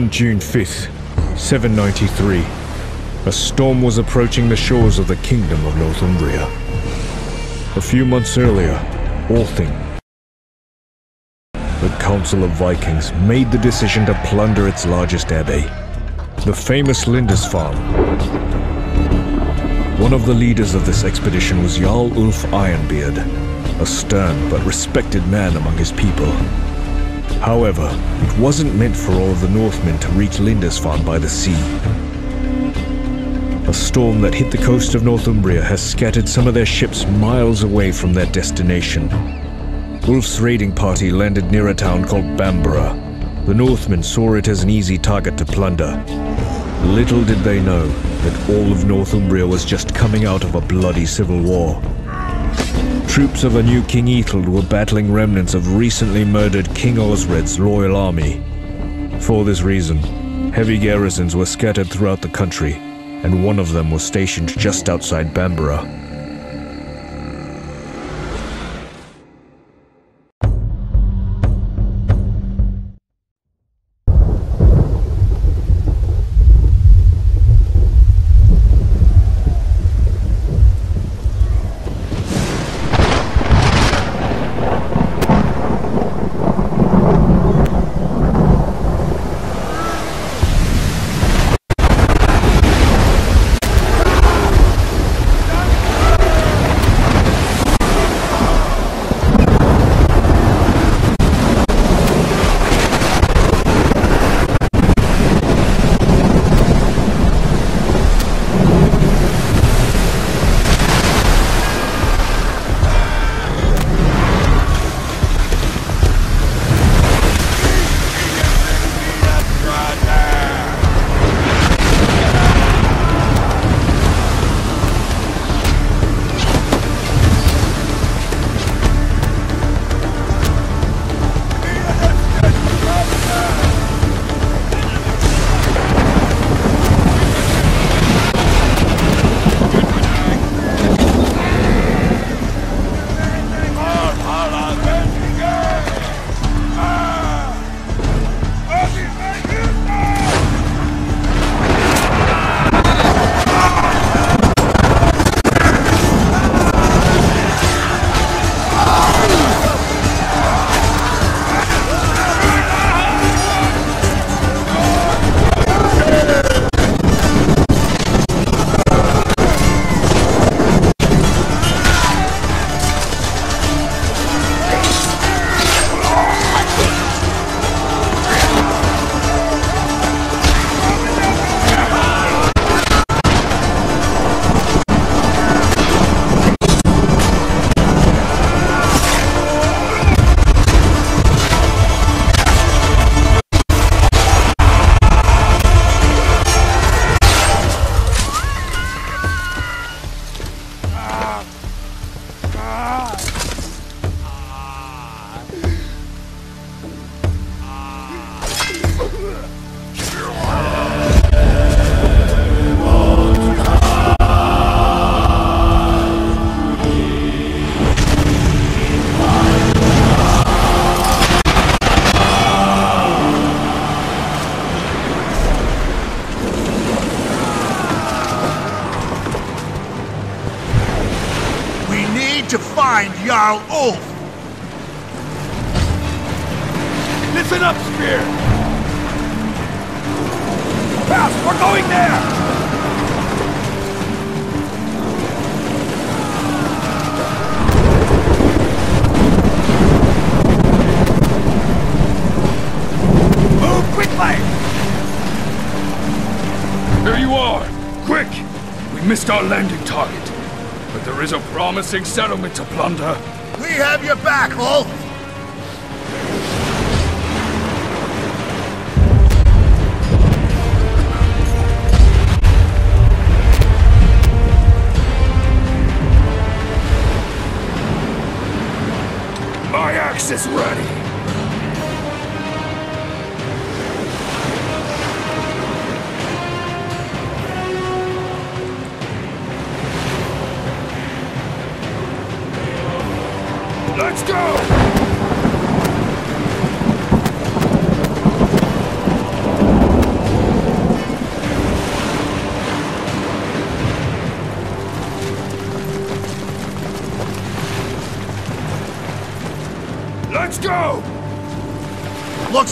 On June 5th, 793, a storm was approaching the shores of the Kingdom of Northumbria. A few months earlier, Althing, the Council of Vikings, made the decision to plunder its largest abbey, the famous Lindisfarne. One of the leaders of this expedition was Jarl Ulf Ironbeard, a stern but respected man among his people. However, it wasn't meant for all of the Northmen to reach Lindisfarne by the sea. A storm that hit the coast of Northumbria has scattered some of their ships miles away from their destination. Ulf's raiding party landed near a town called Bamborough. The Northmen saw it as an easy target to plunder. Little did they know that all of Northumbria was just coming out of a bloody civil war. Troops of a new King Ethelred were battling remnants of recently murdered King Osred's loyal army. For this reason, heavy garrisons were scattered throughout the country, and one of them was stationed just outside Bamborough. Missed our landing target, but there is a promising settlement to plunder. We have your back, Ulf! My axe is ready!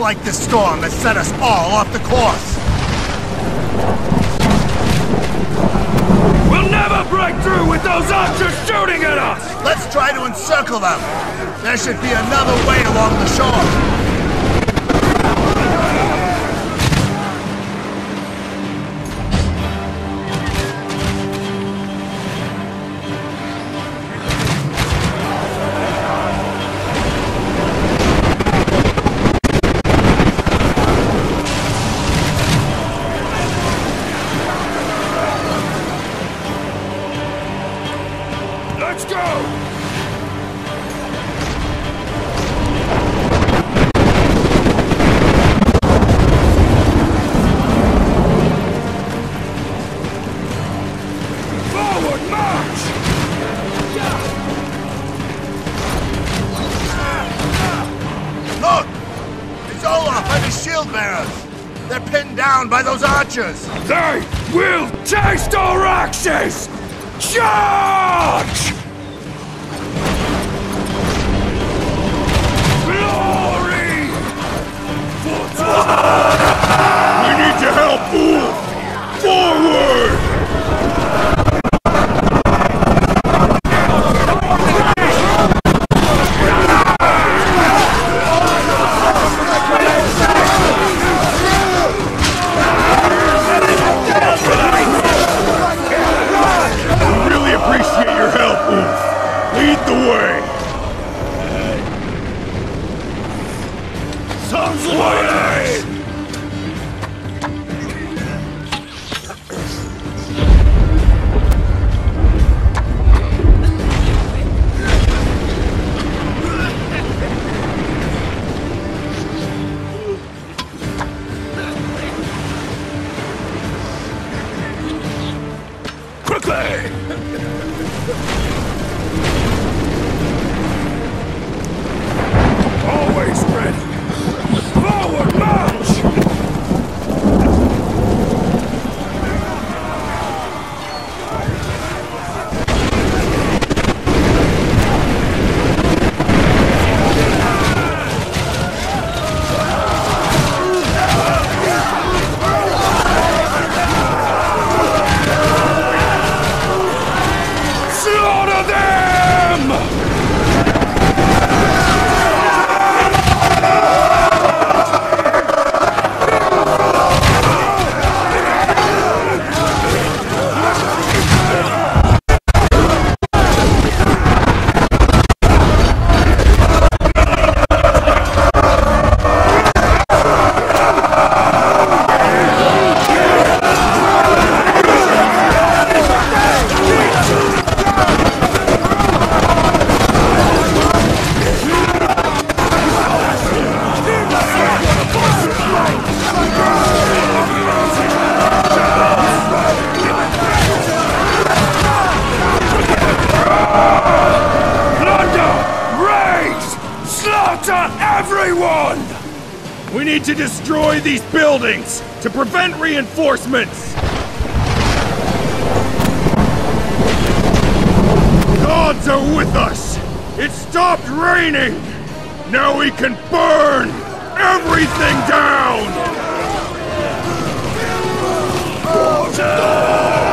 Like this storm has set us all off the course. We'll never break through with those archers shooting at us! Let's try to encircle them. There should be another way along the shore. Pinned down by those archers. They will taste our axes! Charge! Ah! buildings to prevent reinforcements! Gods are with us! It stopped raining! Now we can burn everything down! Glory!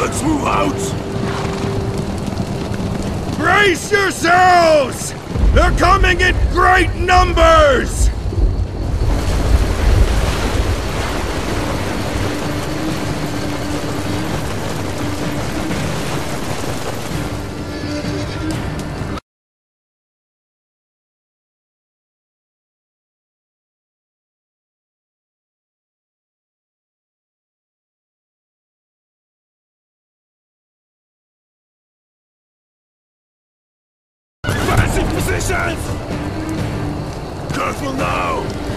Let's move out! Brace yourselves! They're coming in great numbers! Positions! Careful now!